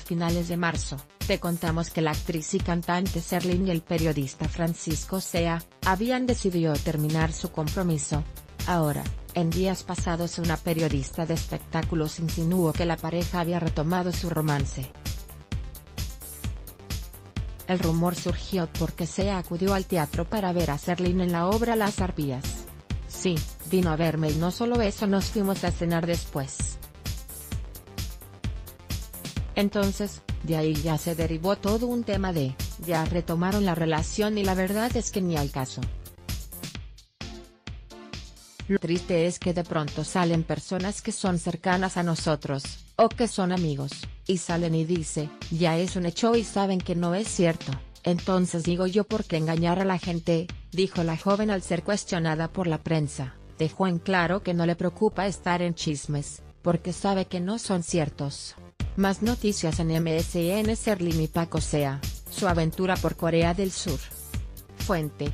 Finales de marzo, te contamos que la actriz y cantante Serling y el periodista Francisco Sea, habían decidido terminar su compromiso. Ahora, en días pasados una periodista de espectáculos insinuó que la pareja había retomado su romance. El rumor surgió porque Sea acudió al teatro para ver a Serling en la obra Las Arpías. Sí, vino a verme y no solo eso nos fuimos a cenar después. Entonces, de ahí ya se derivó todo un tema de, ya retomaron la relación y la verdad es que ni al caso. Lo triste es que de pronto salen personas que son cercanas a nosotros, o que son amigos, y salen y dice, ya es un hecho y saben que no es cierto, entonces digo yo por qué engañar a la gente, dijo la joven al ser cuestionada por la prensa, dejó en claro que no le preocupa estar en chismes, porque sabe que no son ciertos. Más noticias en MSN Serlim y Paco Sea, su aventura por Corea del Sur. Fuente.